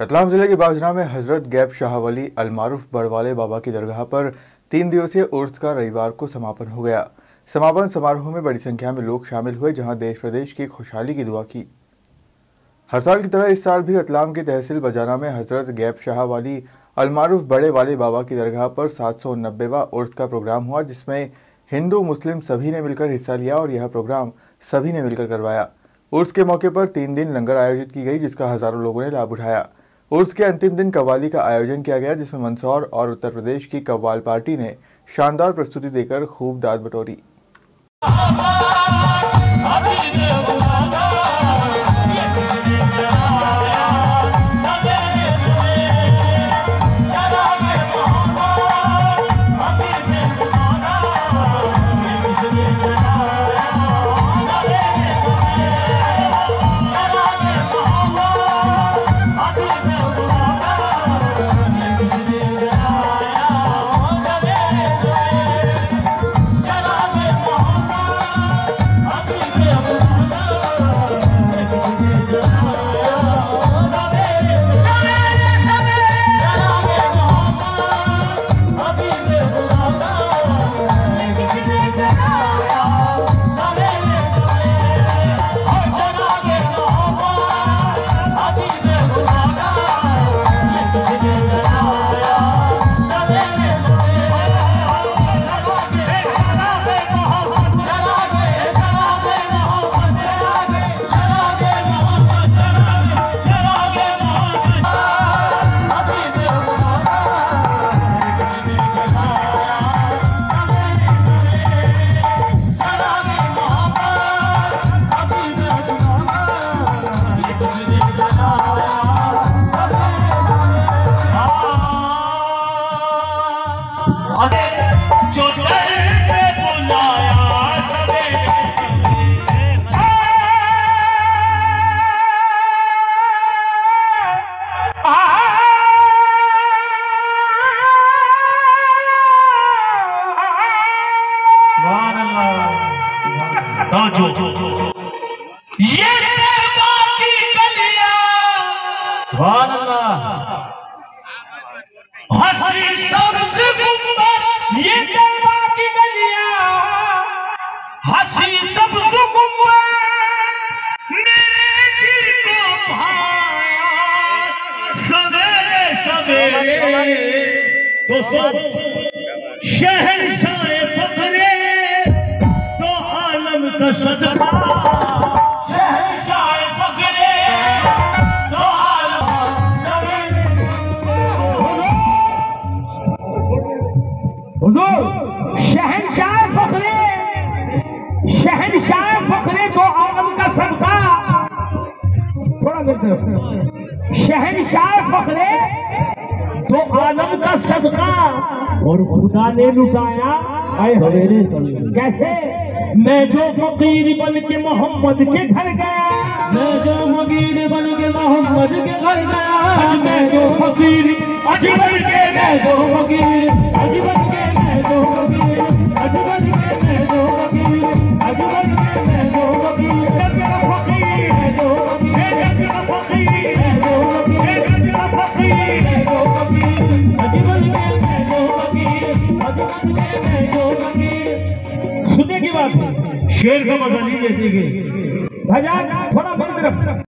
रतलाम ज़िले के बाजना में हज़रत गैब शाह वली अलमारूफ बड़वाले बाबा की दरगाह पर तीन दिवसीय उर्स का रविवार को समापन हो गया। समापन समारोह में बड़ी संख्या में लोग शामिल हुए, जहाँ देश प्रदेश की खुशहाली की दुआ की। हर साल की तरह इस साल भी रतलाम की तहसील बजाना में हज़रत गैब शाह वाली अलमारूफ बड़े वाले बाबा की दरगाह पर सात सौ नब्बेवा उर्स का प्रोग्राम हुआ, जिसमें हिंदू, मुस्लिम सभी ने मिलकर हिस्सा लिया और यह प्रोग्राम सभी ने मिलकर करवाया। उर्स के मौके पर तीन दिन लंगर आयोजित की गई, जिसका हज़ारों लोगों ने लाभ उठाया। उर्स के अंतिम दिन कव्वाली का आयोजन किया गया, जिसमें मंदसौर और उत्तर प्रदेश की कव्वाल पार्टी ने शानदार प्रस्तुति देकर खूब दाद बटोरी। ये देवा की हँसी ये की गलियाँ हँसी मेरे दिल को भाया। सवेरे सवेरे, दोस्तों शहनशाह शहनशाह फखरे शहनशाह फखरे दो आलम का सदका। थोड़ा मेरी शहनशाह फखरे दो आलम का सदका। और खुदा ने लुटाया सवेरे सवेरे। कैसे? मैं जो फकीर बन के मोहम्मद के घर गया। मैं जो फकीर बन के मोहम्मद के घर गया। मैं जो फकीर अजबन के मैं जो फकीर। अजबन सुनने की बात शेर का मज़ा लीजिए देखिए भजा थोड़ा बंद तरफ़